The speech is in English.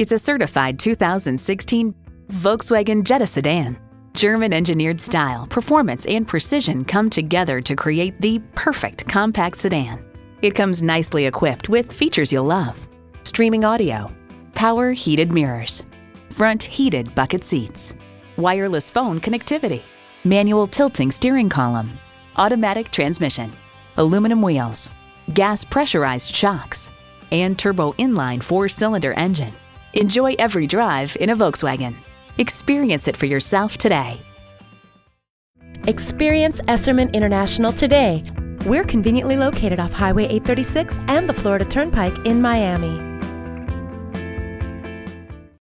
It's a certified 2016 Volkswagen Jetta sedan. German engineered style, performance, and precision come together to create the perfect compact sedan. It comes nicely equipped with features you'll love streaming audio, power heated mirrors, front heated bucket seats, wireless phone connectivity, manual tilting steering column, automatic transmission, aluminum wheels, gas pressurized shocks, and turbo inline four cylinder engine. Enjoy every drive in a Volkswagen. Experience it for yourself today. Experience Esserman International today. We're conveniently located off Highway 836 and the Florida Turnpike in Miami.